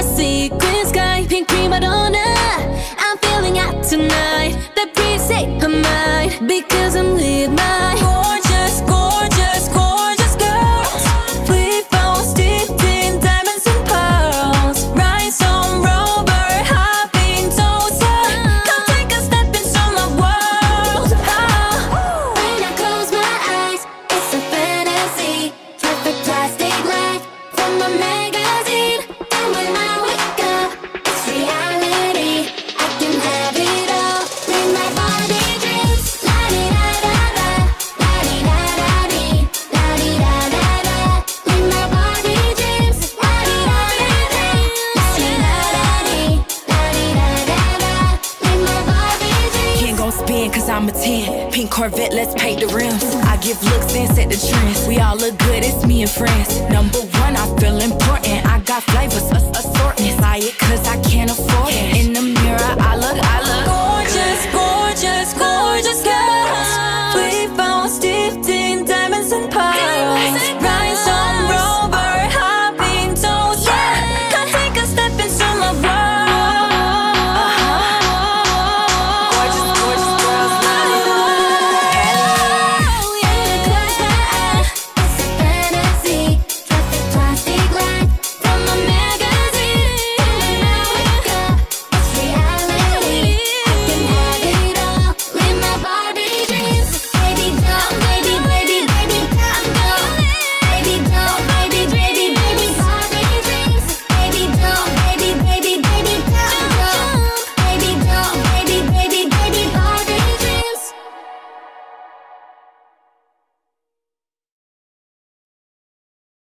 my sequin sky. Pink prima donna I'm feeling hot tonight. The breeze say I'm mine Because I'm with my Gorgeous, gorgeous, gorgeous girls We fall steeped in diamonds and pearls. Rhinestone rover, hopping toaster Come take a step into my world. Oh. When I close my eyes, it's a fantasy. Perfect plastic life from a magazine cause I'm a 10. Pink Corvette, let's paint the rims. I give looks and set the trends. We all look good, it's me and friends. Number one, I feel important. I got flavors, a- assortment.